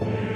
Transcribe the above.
Yeah.